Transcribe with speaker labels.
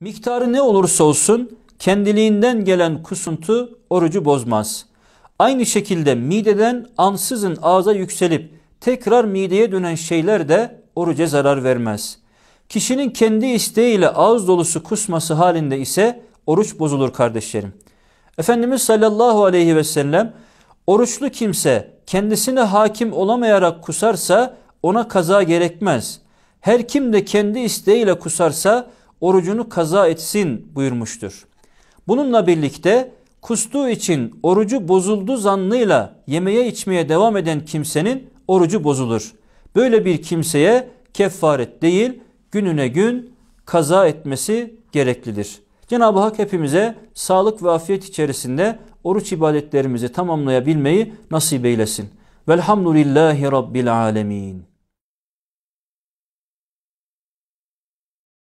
Speaker 1: Miktarı ne olursa olsun kendiliğinden gelen kusuntu orucu bozmaz. Aynı şekilde mideden ansızın ağza yükselip tekrar mideye dönen şeyler de oruca zarar vermez. Kişinin kendi isteğiyle ağız dolusu kusması halinde ise oruç bozulur kardeşlerim. Efendimiz sallallahu aleyhi ve sellem oruçlu kimse kendisine hakim olamayarak kusarsa ona kaza gerekmez. Her kim de kendi isteğiyle kusarsa orucunu kaza etsin buyurmuştur. Bununla birlikte kustuğu için orucu bozuldu zannıyla yemeye içmeye devam eden kimsenin orucu bozulur. Böyle bir kimseye kefaret değil gününe gün kaza etmesi gereklidir. Cenab-ı Hak hepimize sağlık ve afiyet içerisinde oruç ibadetlerimizi tamamlayabilmeyi nasip eylesin. Velhamdülillahi Rabbil Alemin.